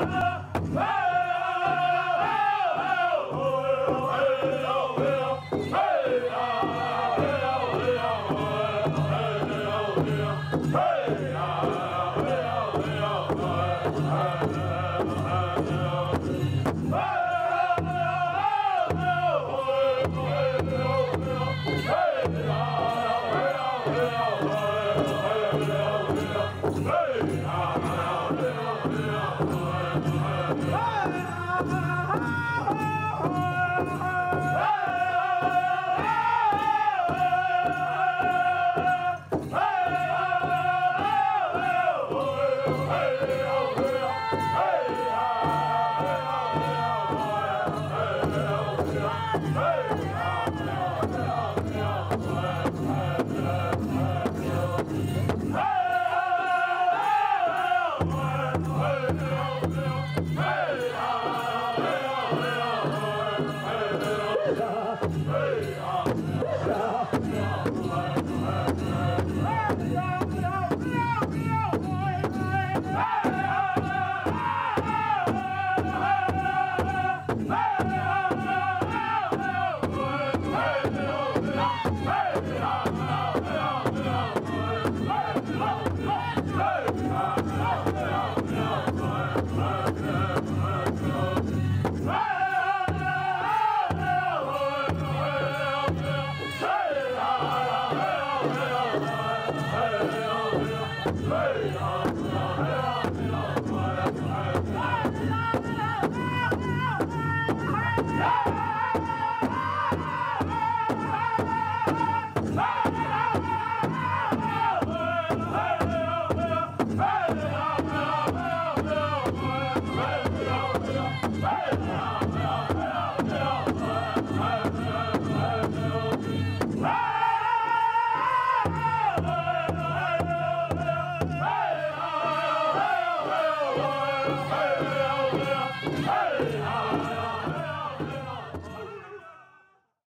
Hey! Ah! Hey! آ